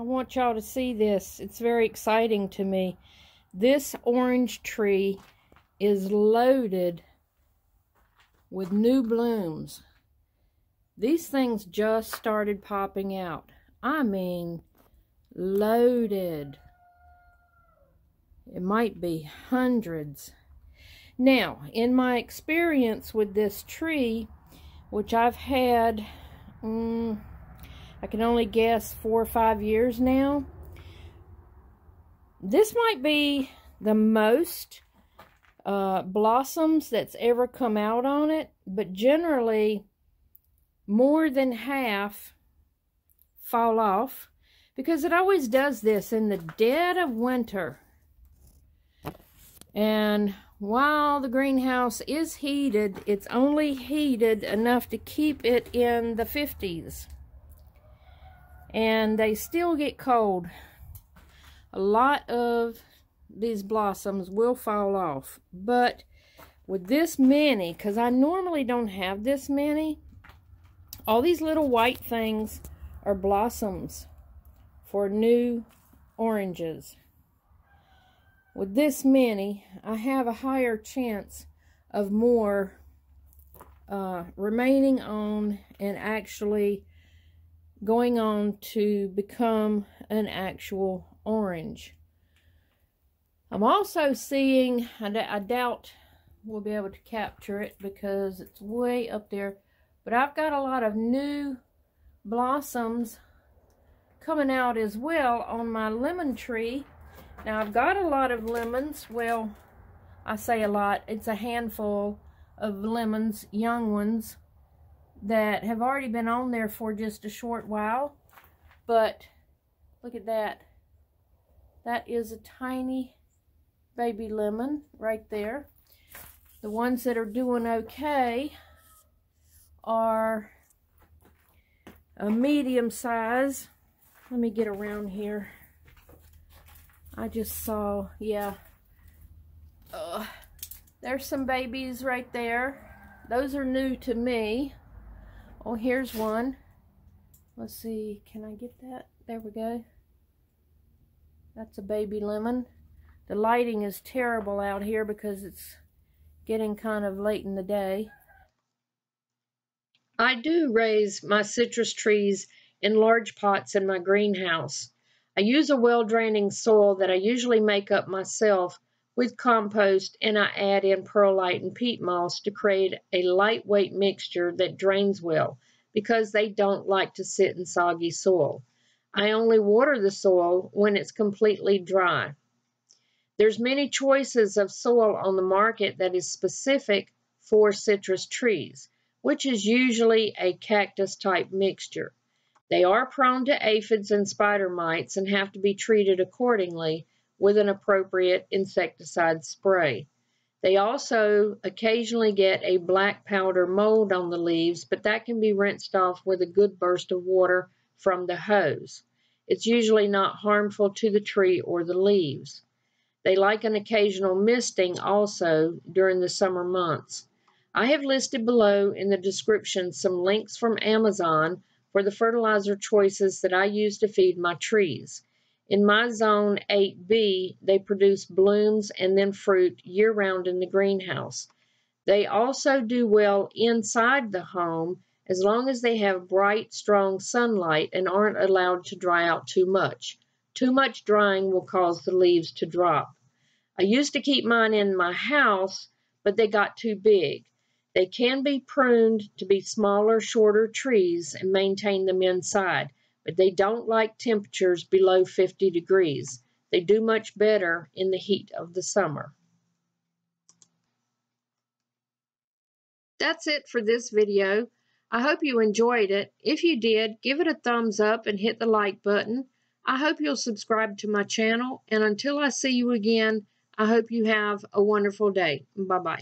I want y'all to see this. It's very exciting to me. This orange tree is loaded with new blooms. These things just started popping out. I mean, loaded. It might be hundreds. Now, in my experience with this tree, which I've had, um, I can only guess four or five years now, this might be the most uh, blossoms that's ever come out on it, but generally more than half fall off because it always does this in the dead of winter. And while the greenhouse is heated, it's only heated enough to keep it in the 50s. And they still get cold. A lot of these blossoms will fall off. But with this many, because I normally don't have this many, all these little white things are blossoms for new oranges. With this many, I have a higher chance of more uh, remaining on and actually going on to become an actual orange. I'm also seeing, I, doubt we'll be able to capture it because it's way up there, but I've got a lot of new blossoms coming out as well on my lemon tree. Now I've got a lot of lemons, well, I say a lot, it's a handful of lemons, young ones, that have already been on there for just a short while. But look at that. That is a tiny baby lemon right there. The ones that are doing okay are a medium size. Let me get around here. I just saw, yeah. There's some babies right there. Those are new to me. Oh, here's one. Let's see, can I get that? There we go. That's a baby lemon. The lighting is terrible out here because it's getting kind of late in the day. I do raise my citrus trees in large pots in my greenhouse. I use a well-draining soil that I usually make up myself with compost and I add in perlite and peat moss to create a lightweight mixture that drains well because they don't like to sit in soggy soil. I only water the soil when it's completely dry. There's many choices of soil on the market that is specific for citrus trees, which is usually a cactus type mixture. They are prone to aphids and spider mites and have to be treated accordingly with an appropriate insecticide spray. They also occasionally get a black powder mold on the leaves, but that can be rinsed off with a good burst of water from the hose. It's usually not harmful to the tree or the leaves. They like an occasional misting also during the summer months. I have listed below in the description some links from Amazon for the fertilizer choices that I use to feed my trees. In my zone 8B, they produce blooms and then fruit year-round in the greenhouse. They also do well inside the home as long as they have bright, strong sunlight and aren't allowed to dry out too much. Too much drying will cause the leaves to drop. I used to keep mine in my house, but they got too big. They can be pruned to be smaller, shorter trees and maintain them inside, but they don't like temperatures below 50 degrees. They do much better in the heat of the summer. That's it for this video. I hope you enjoyed it. If you did, give it a thumbs up and hit the like button. I hope you'll subscribe to my channel. And until I see you again, I hope you have a wonderful day. Bye-bye.